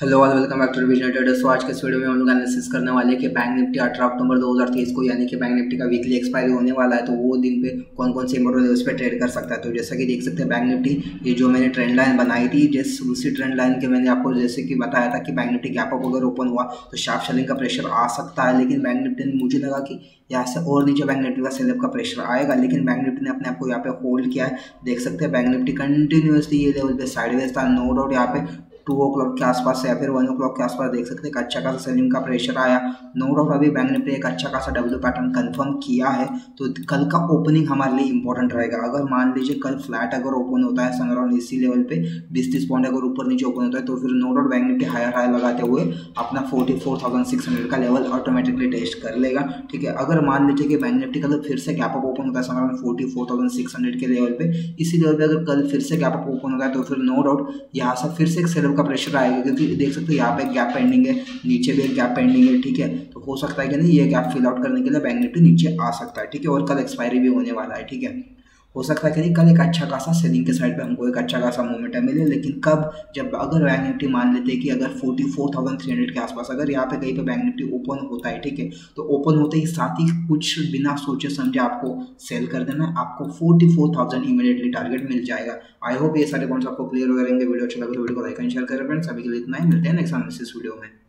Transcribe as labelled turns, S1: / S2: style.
S1: Hello all welcome back to revision traders so आज के इस वीडियो में हम लोग एनालिसिस करने वाले कि बैंक निफ्टी अठारह अक्टूबर 2023 को, यानी कि बैंक निफ्टी का वीकली एक्सपायरी होने वाला है तो वो दिन पे कौन कौन से इंपॉर्टेंट लेवल्स पे ट्रेड कर सकता है? तो जैसा कि देख सकते हैं बैंक निफ्टी ये जो मैंने ट्रेंड लाइन बनाई थी, जिस, उसी ट्रेंड लाइन के मैंने आपको जैसे कि बताया था कि बैंक निफ्टी गैप अप अगर ओपन हुआ तो शार्प सेलिंग का प्रेशर आ सकता है, लेकिन बैंक निफ्टी ने मुझे लगा कि यहाँ से और नीचे बैंक निफ्टी का सेलअप का प्रेशर आएगा, लेकिन बैंक निफ्टी ने अपने आप को यहाँ पे होल्ड किया है। देख सकते हैं बैंक निफ्टी कंटिन्यूसली ये लेवल पे साइडवेज था नो डाउट यहाँ पे टू ओ क्लॉक के आसपास या फिर वन ओ क्लॉक के आसपास देख सकते हैं अच्छा खासा सेलिंग का प्रेशर आया। नो डाउट अभी बैंक निफ्टी एक अच्छा खासा डब्ल्यू पैटर्न कंफर्म किया है। तो कल का ओपनिंग हमारे लिए इंपॉर्टेंट रहेगा। अगर मान लीजिए कल फ्लैट अगर ओपन होता है समराउंड इसी लेवल पे बीस तीस पॉइंट अगर ऊपर नीचे ओपन होता है तो फिर no doubt Bank Nifty higher high लगाते हुए अपना forty four thousand six hundred का लेवल ऑटोमेटिकली टेस्ट कर लेगा। ठीक है? अगर मान लीजिए कि बैंक निफ्टी कल फिर से गैप अप ओपन होता है somewhere around forty four thousand six hundred के लेवल पे, इसी लेवल पे अगर कल फिर से गैप अप ओपन होता है तो फिर नो डाउट यहाँ से फिर से एक सेलर का प्रेशर आएगा क्योंकि देख सकते हो यहाँ पे गैप पेंडिंग है, नीचे भी एक गैप पेंडिंग है, ठीक है? तो हो सकता है कि नहीं, ये गैप फिल आउट करने के लिए बैंक निफ्टी नीचे आ सकता है, ठीक है? और कल एक्सपायरी भी होने वाला है, ठीक है? हो सकता है कि कल एक अच्छा खासा सेलिंग के साइड पे हमको एक अच्छा खासा मोमेंटम मिले, लेकिन कब? जब अगर बैंक निफ्टी मान लेते हैं कि अगर forty four thousand three hundred के आसपास, अगर यहाँ पे कहीं पे बैंक निफ्टी ओपन होता है, ठीक है? तो ओपन होते ही साथ ही कुछ बिना सोचे समझे आपको सेल कर देना, आपको forty four thousand immediately target मिल जाएगा। आई होप ये सारे पॉइंट्स आपको क्लियर हो करेंगे वीडियो अच्छा लगे तो वीडियो को लाइक एंड शेयर करें फ्रेंड्स अभी के लिए इतना ही। मिलते हैं नेक्स्ट इस वीडियो में।